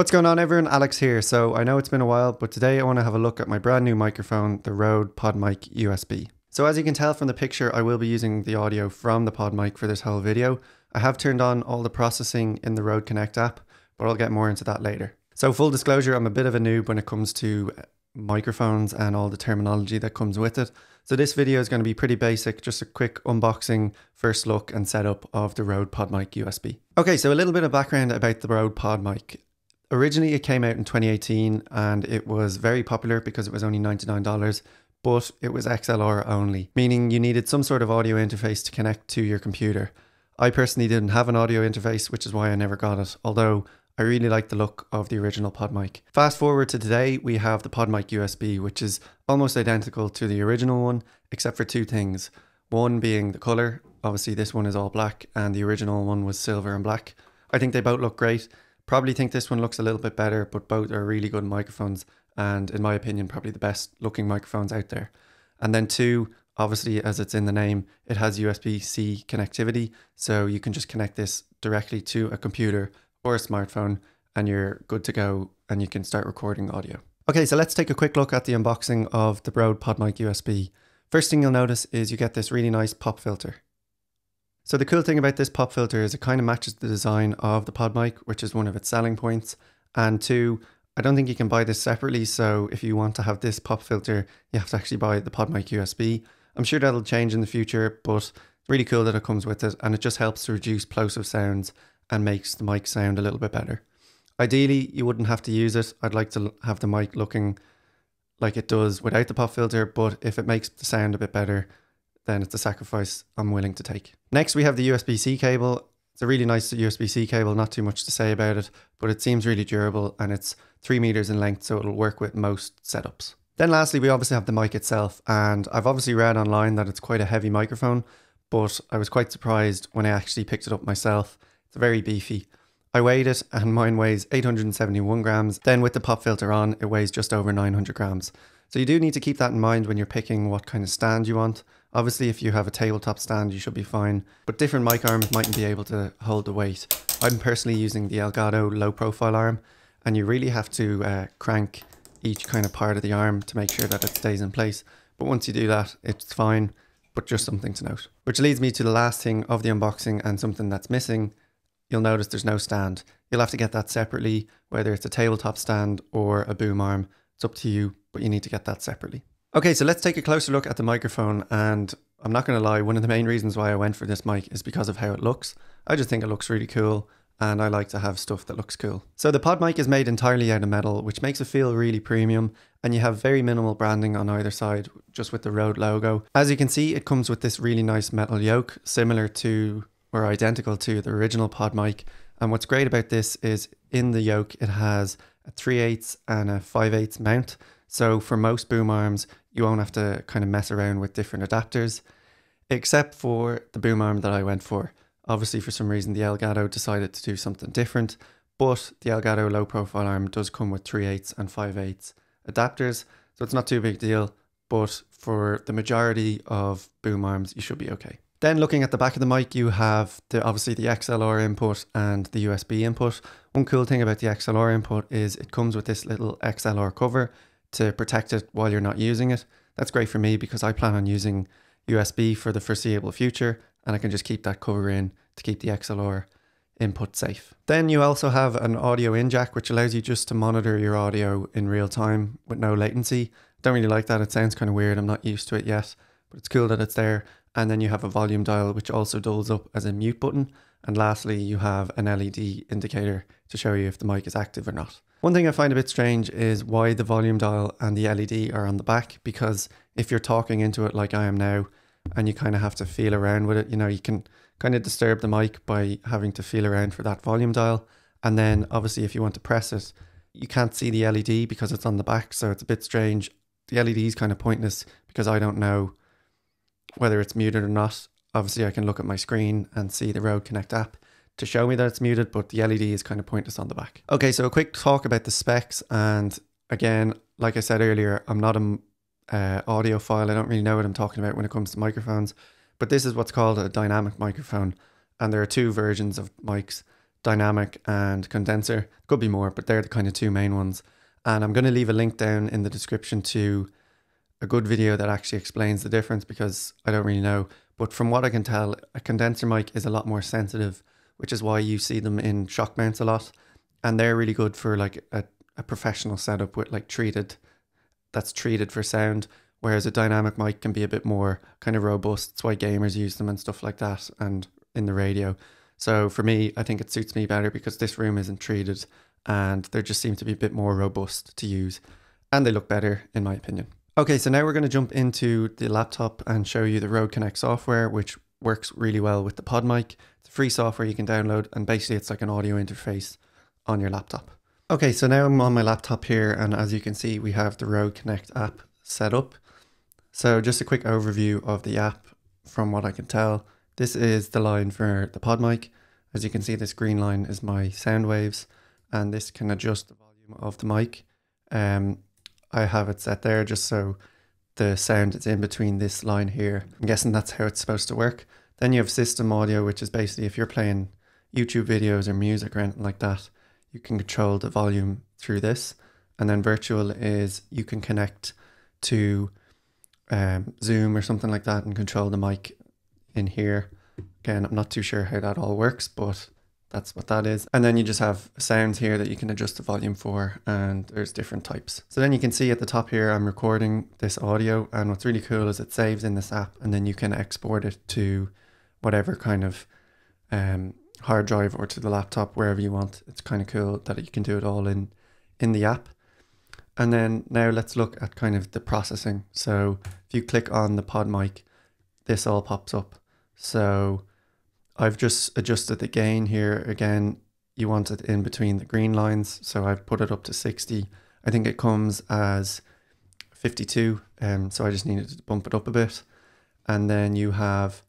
What's going on everyone? Alex here. So I know it's been a while, but today I want to have a look at my brand new microphone, the Rode PodMic USB. So as you can tell from the picture, I will be using the audio from the PodMic for this whole video. I have turned on all the processing in the Rode Connect app, but I'll get more into that later. So full disclosure, I'm a bit of a noob when it comes to uh, microphones and all the terminology that comes with it. So this video is going to be pretty basic, just a quick unboxing, first look and setup of the Rode PodMic USB. Okay, so a little bit of background about the Rode PodMic. Originally it came out in 2018 and it was very popular because it was only $99, but it was XLR only, meaning you needed some sort of audio interface to connect to your computer. I personally didn't have an audio interface, which is why I never got it, although I really like the look of the original PodMic. Fast forward to today, we have the PodMic USB, which is almost identical to the original one, except for two things. One being the color. Obviously, this one is all black, and the original one was silver and black. I think they both look great. Probably think this one looks a little bit better, but both are really good microphones, and in my opinion, probably the best looking microphones out there. And then two, obviously, as it's in the name, it has USB C connectivity, so you can just connect this directly to a computer or a smartphone and you're good to go and you can start recording audio. Okay, so let's take a quick look at the unboxing of the Rode PodMic USB. First thing you'll notice is you get this really nice pop filter. So the cool thing about this pop filter is it kind of matches the design of the pod mic, which is one of its selling points. And two, I don't think you can buy this separately. So if you want to have this pop filter, you have to actually buy the PodMic USB. I'm sure that'll change in the future, but really cool that it comes with it and it just helps to reduce plosive sounds and makes the mic sound a little bit better. Ideally, you wouldn't have to use it. I'd like to have the mic looking like it does without the pop filter, but if it makes the sound a bit better, then it's a sacrifice I'm willing to take. Next, we have the USB-C cable. It's a really nice USB-C cable, not too much to say about it, but it seems really durable and it's three meters in length, so it'll work with most setups. Then lastly, we obviously have the mic itself, and I've obviously read online that it's quite a heavy microphone, but I was quite surprised when I actually picked it up myself. It's very beefy. I weighed it and mine weighs 871 grams. Then with the pop filter on, it weighs just over 900 grams. So you do need to keep that in mind when you're picking what kind of stand you want. Obviously, if you have a tabletop stand, you should be fine, but different mic arms mightn't be able to hold the weight. I'm personally using the Elgato low profile arm, and you really have to uh, crank each kind of part of the arm to make sure that it stays in place. But once you do that, it's fine, but just something to note. Which leads me to the last thing of the unboxing and something that's missing, you'll notice there's no stand. You'll have to get that separately, whether it's a tabletop stand or a boom arm. It's up to you, but you need to get that separately. Okay, so let's take a closer look at the microphone. And I'm not going to lie, one of the main reasons why I went for this mic is because of how it looks. I just think it looks really cool and I like to have stuff that looks cool. So the pod mic is made entirely out of metal, which makes it feel really premium, and you have very minimal branding on either side, just with the Rode logo. As you can see, it comes with this really nice metal yoke, similar to or identical to the original pod mic. And what's great about this is in the yoke, it has a 3 8 and a 5 8 mount. So for most boom arms, you won't have to kind of mess around with different adapters, except for the boom arm that I went for. Obviously, for some reason, the Elgato decided to do something different, but the Elgato low profile arm does come with 3 8 and 5 8 adapters, so it's not too big a deal. But for the majority of boom arms, you should be okay. Then looking at the back of the mic, you have the obviously the XLR input and the USB input. One cool thing about the XLR input is it comes with this little XLR cover to protect it while you're not using it. That's great for me because I plan on using USB for the foreseeable future and I can just keep that cover in to keep the XLR input safe. Then you also have an audio in jack which allows you just to monitor your audio in real time with no latency. Don't really like that, it sounds kind of weird, I'm not used to it yet, but it's cool that it's there and then you have a volume dial which also dulls up as a mute button. And lastly, you have an LED indicator to show you if the mic is active or not. One thing I find a bit strange is why the volume dial and the LED are on the back because if you're talking into it like I am now and you kind of have to feel around with it, you know, you can kind of disturb the mic by having to feel around for that volume dial. And then obviously if you want to press it, you can't see the LED because it's on the back, so it's a bit strange. The LED is kind of pointless because I don't know whether it's muted or not. Obviously, I can look at my screen and see the Rode Connect app to show me that it's muted, but the LED is kind of pointless on the back. Okay, so a quick talk about the specs. And again, like I said earlier, I'm not an uh, audiophile. I don't really know what I'm talking about when it comes to microphones, but this is what's called a dynamic microphone. And there are two versions of mics. dynamic and condenser. Could be more, but they're the kind of two main ones. And I'm going to leave a link down in the description to a good video that actually explains the difference because I don't really know. But from what I can tell, a condenser mic is a lot more sensitive, which is why you see them in shock mounts a lot. And they're really good for like a, a professional setup with like treated, that's treated for sound. Whereas a dynamic mic can be a bit more kind of robust. That's why gamers use them and stuff like that and in the radio. So for me, I think it suits me better because this room isn't treated and they just seem to be a bit more robust to use and they look better in my opinion. Okay, so now we're going to jump into the laptop and show you the Rode Connect software, which works really well with the pod mic. It's a free software you can download and basically it's like an audio interface on your laptop. Okay, so now I'm on my laptop here and as you can see, we have the Rode Connect app set up. So just a quick overview of the app from what I can tell. This is the line for the pod mic. As you can see, this green line is my sound waves and this can adjust the volume of the mic. Um, I have it set there just so the sound is in between this line here. I'm guessing that's how it's supposed to work. Then you have system audio, which is basically if you're playing YouTube videos or music or anything like that, you can control the volume through this. And then virtual is you can connect to um, Zoom or something like that and control the mic in here. Again, I'm not too sure how that all works, but that's what that is. And then you just have sounds here that you can adjust the volume for and there's different types. So then you can see at the top here, I'm recording this audio and what's really cool is it saves in this app and then you can export it to whatever kind of um, hard drive or to the laptop, wherever you want. It's kind of cool that you can do it all in, in the app. And then now let's look at kind of the processing. So if you click on the pod mic, this all pops up. So I've just adjusted the gain here. Again, you want it in between the green lines. So I've put it up to 60. I think it comes as 52. Um, so I just needed to bump it up a bit. And then you have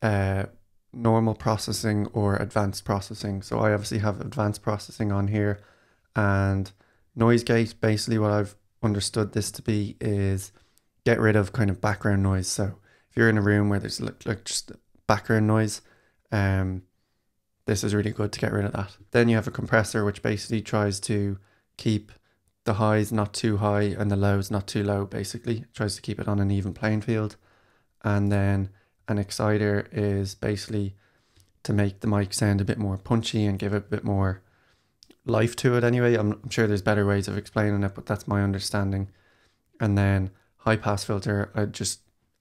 uh, normal processing or advanced processing. So I obviously have advanced processing on here and noise gate. Basically what I've understood this to be is get rid of kind of background noise. So if you're in a room where there's like, like just background noise, um, this is really good to get rid of that. Then you have a compressor which basically tries to keep the highs not too high and the lows not too low, basically. It tries to keep it on an even playing field. And then an exciter is basically to make the mic sound a bit more punchy and give it a bit more life to it anyway. I'm, I'm sure there's better ways of explaining it, but that's my understanding. And then high pass filter, I just,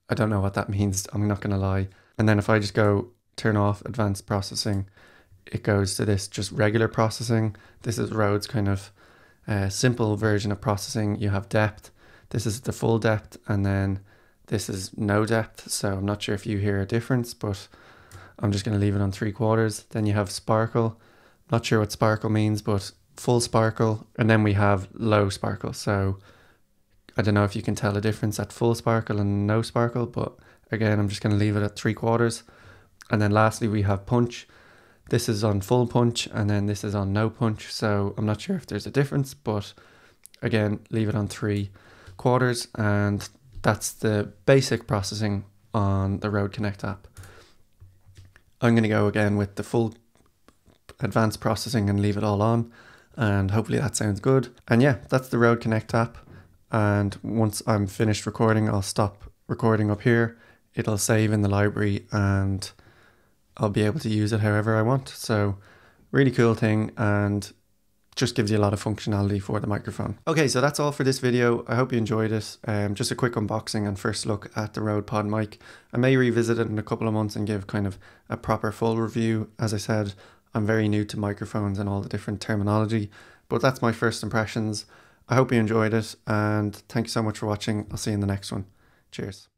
I don't know what that means. I'm not going to lie. And then if I just go turn off advanced processing, it goes to this just regular processing. This is Rode's kind of uh, simple version of processing. You have depth. This is the full depth, and then this is no depth. So I'm not sure if you hear a difference, but I'm just going to leave it on three quarters. Then you have sparkle. Not sure what sparkle means, but full sparkle. And then we have low sparkle. So I don't know if you can tell a difference at full sparkle and no sparkle, but again, I'm just going to leave it at three quarters. And then lastly, we have punch. This is on full punch and then this is on no punch. So I'm not sure if there's a difference, but again, leave it on three quarters. And that's the basic processing on the Rode Connect app. I'm going to go again with the full advanced processing and leave it all on. And hopefully that sounds good. And yeah, that's the Rode Connect app. And once I'm finished recording, I'll stop recording up here. It'll save in the library and I'll be able to use it however I want. So really cool thing and just gives you a lot of functionality for the microphone. Okay, so that's all for this video. I hope you enjoyed it. Um, just a quick unboxing and first look at the Rode Pod mic. I may revisit it in a couple of months and give kind of a proper full review. As I said, I'm very new to microphones and all the different terminology, but that's my first impressions. I hope you enjoyed it and thank you so much for watching. I'll see you in the next one. Cheers.